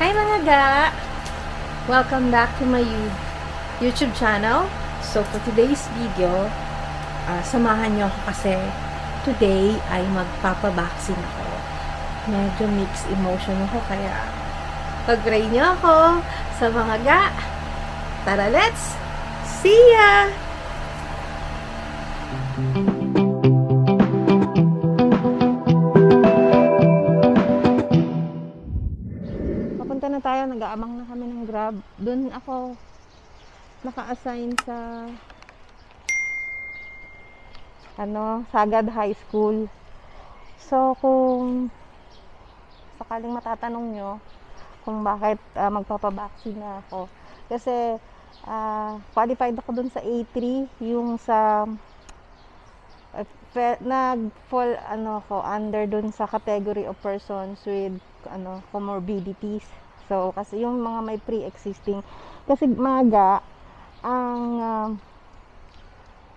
Hi mga ga! Welcome back to my YouTube channel. So for today's video, uh, samahan nyo ako kasi today ay magpapabaksin ako. Medyo mixed emotion ako kaya pag-pray nyo ako sa mga ga. Tara, let's see ya! Papunta na tayo, nag-aamang na kami ng grab. Doon ako naka-assign sa ano, Sagad High School. So, kung sakaling matatanong nyo kung bakit uh, magpapabaksin na ako. Kasi, uh, qualified ako dun sa A3, yung sa uh, nag-fall ano ko under dun sa category of persons with ano comorbidities. So kasi yung mga may pre-existing kasi maga ang uh,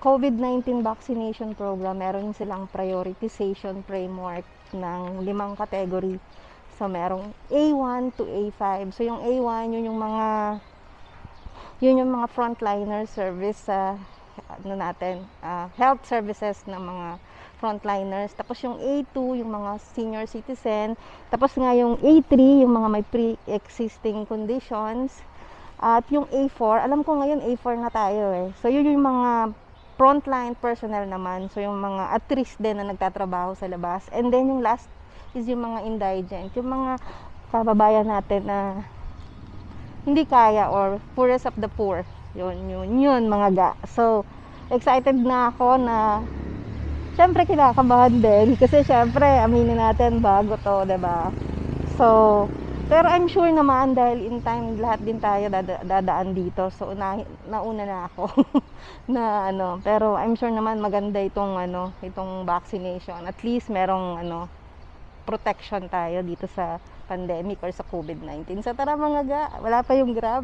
COVID-19 vaccination program, meron silang prioritization framework ng limang category. So merong A1 to A5. So yung A1 yun yung mga yun yung mga frontliner service sa uh, ano natin, uh, health services ng mga frontliners. Tapos yung A2, yung mga senior citizen. Tapos nga yung A3, yung mga may pre-existing conditions. At yung A4, alam ko ngayon A4 na tayo eh. So yun yung mga frontline personnel naman. So yung mga at risk din na nagtatrabaho sa labas. And then yung last is yung mga indigent. Yung mga kababayan natin na hindi kaya or poorest of the poor. Yun, yun, yun mga ga. So, excited na ako na syempre kinakabahan din kasi syempre aminin natin bago to, 'di ba? So, pero I'm sure naman dahil in time lahat din tayo dada, dadaan dito. So, unahin, nauna na ako na ano, pero I'm sure naman maganda itong ano, itong vaccination. At least merong ano protection tayo dito sa pandemic or sa COVID-19. So, tara mga ga, wala pa yung Grab.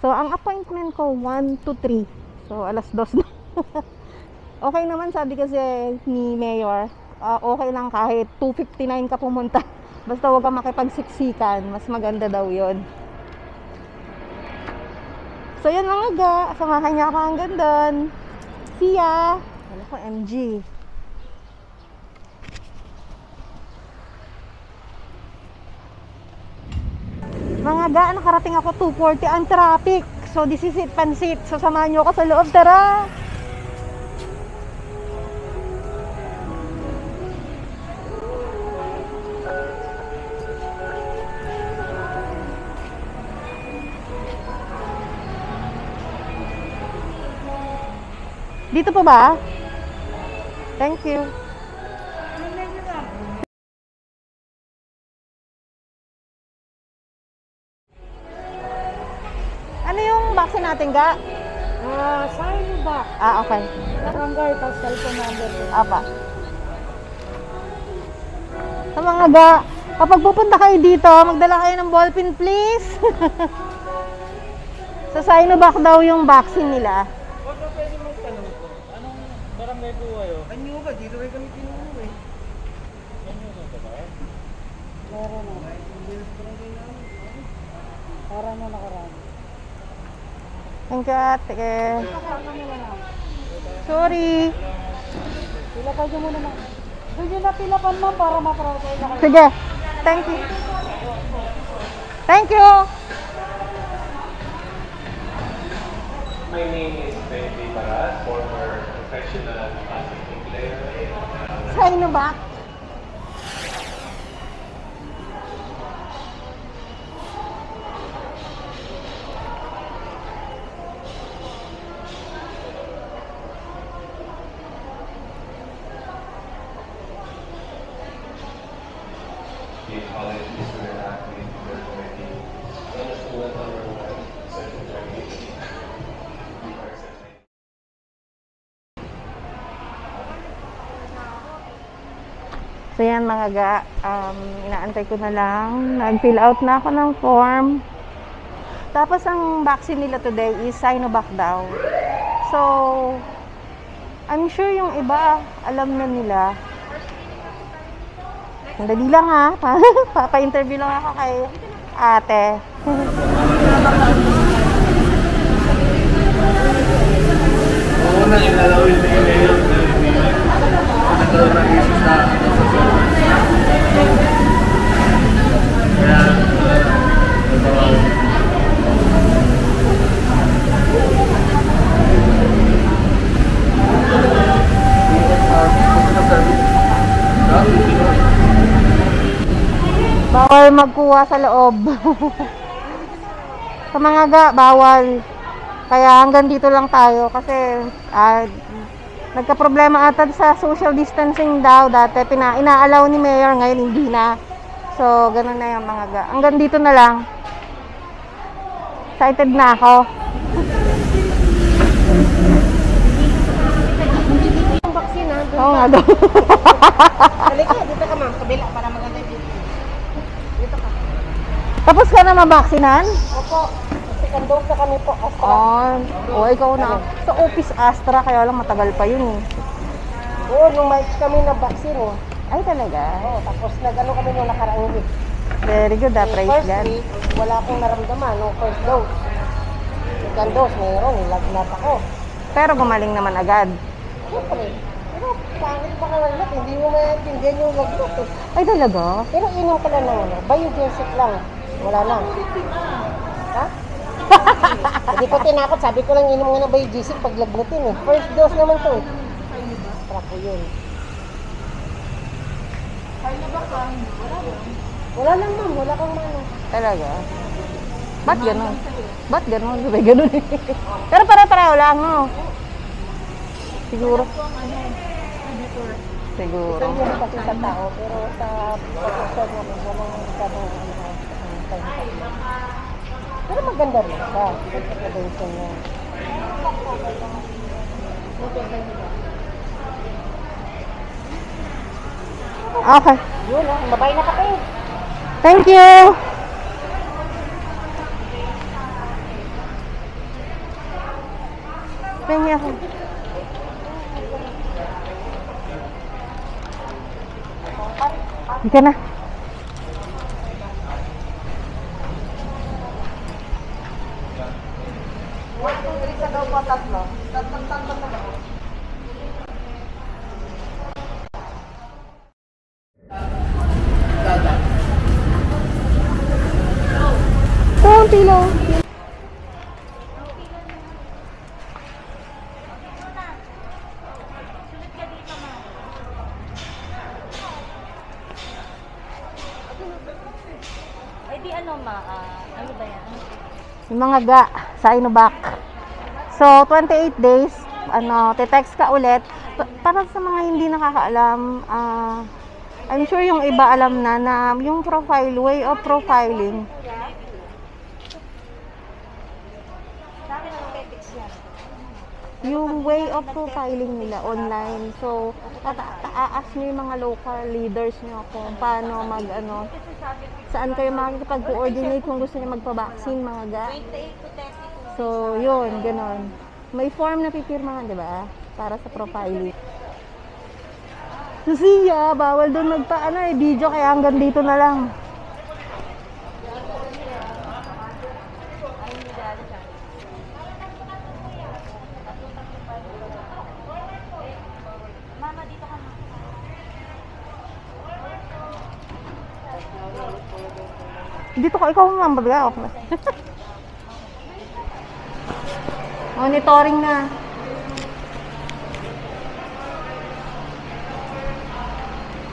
So, ang appointment ko 1 to 3. So, alas 2 na. okay naman sabi kasi ni Mayor, uh, okay lang kahit 2.59 ka pumunta. Basta huwag ka makipagsiksikan. Mas maganda daw yon. So, yun mga ga. Samahan niya ako hanggang doon. See ya! Wala ko, MG. Mga ga, nakarating ako 240 ang traffic. So, this is it, pansit. So, samahan nyo ako sa loob. Tara! Dito po ba? Thank you. Ano yung vaccine natin, ga? Ah, sign ba? Ah, okay. Barangay, tapos cellphone number. Apa. Sa mga ga, kapag pupunta kayo dito, magdala kayo ng ballpen, please. Sa Sinovac daw yung vaccine nila. Huwag na pwede magtanong ko. Anong barangay po kayo? Anyo ba? Dito kayo kami kinuha eh. Ano ba ba? Meron na. Para na nakaraan. Ang kat, eh. Sorry. Pila dyan muna na. Doon yun na pilapan ma'am para ma-protocol na kayo. Sige. Thank you. Thank you. My name is Benji Barat, former Train them back. College, Eastern Iraq, Eastern Iraq, Eastern Iraq, Central Iraq. So yan mga ga, um, inaantay ko na lang. Nag-fill out na ako ng form. Tapos ang vaccine nila today is Sinovac daw. So, I'm sure yung iba, alam na nila. Dali lang ha. Pa- Pa-interview lang ako kay ate. Oo na yung mayor. Nagkaroon ng issues na ano, sa social Kaya, ito, Bawal magkuha sa loob. sa mga ga, bawal. Kaya hanggang dito lang tayo kasi ah, nagka-problema ata sa social distancing daw dati. Pina, inaalaw ni Mayor ngayon hindi na. So, ganun na yung mga ga. Hanggang dito na lang. Excited na ako. Ha. Oo nga daw. Halika, dito ka ma'am. Kabila para maganda yung. Tapos ka na mabaksinan? Opo. Second dose na kami po. Astra. Oh, oh, ikaw na. Sa office Astra, kaya lang matagal pa yun eh. Oo, nung March kami na vaccine eh. Ay talaga. Oo, tapos nag-ano kami nung nakaraang week. Very good, ah, praise First God. week, wala akong naramdaman nung first dose. Second dose, mayroon, nilagnat ako. Pero gumaling naman agad. Siyempre, pero pangit pa ka lagnat, hindi mo maintindihan yung lagnat eh. Ay talaga? Pero inom ka lang ng ano, biogesic lang. Wala lang. Ha? Hindi ko tinakot, sabi ko lang inom nga ng biogesic pag lagnatin eh. First dose naman to eh. Para po yun. Wala lang ma'am, wala kang mano. Talaga? Ba't ganun? Ba't ganun? Sabi ganun eh. Pero pare-pareho lang, no? Siguro. Siguro. Depende yun kasi sa tao, pero sa pag-observe namin, walang masyadong time. Pero maganda rin siya. Prevention niya. Okay. Yun ah, mabay na kape. Thank you! Pengi ako. Hindi na. Lang. Ay di ano ma, ah, ano ba yan? Yung mga ga sa Inovac. So, 28 days, ano, te-text ka ulit. Pa- Para sa mga hindi nakakaalam, ah, I'm sure yung iba alam na na yung profile, way of profiling, Sa akin ang text yan. Yung way of profiling nila online. So, tata- ta-ask nyo yung mga local leaders nyo kung paano mag, ano, saan kayo makikipag-coordinate kung gusto nyo magpa-vaccine, mga ga. 28 to 32. So, yun, ganon. May form na pipirmahan, di ba? Para sa profiling. So, bawal doon magpa, ano eh, video, kaya hanggang dito na lang. Dito ka, ikaw ma'am, baga ako. Monitoring na.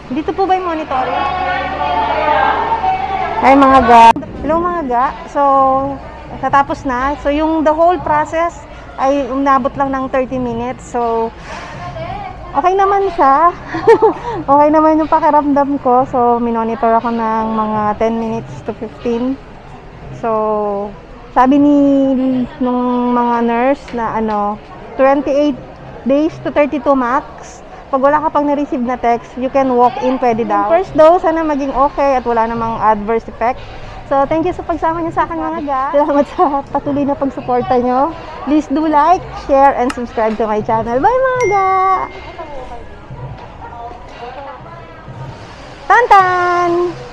Dito po ba yung monitoring? Ay, mga ga. Hello mga ga. So, katapos na. So, yung the whole process ay umabot lang ng 30 minutes. So, okay naman siya. okay naman yung pakiramdam ko. So, minonitor ako ng mga 10 minutes to 15. So, sabi ni nung mga nurse na ano, 28 days to 32 max. Pag wala ka pang na-receive na text, you can walk in, pwede daw. First dose, sana maging okay at wala namang adverse effect. So, thank you sa pagsama niyo sa akin mga ga. Salamat sa patuloy na pagsuporta niyo. Please do like, share, and subscribe to my channel. Bye mga ga! Tantan.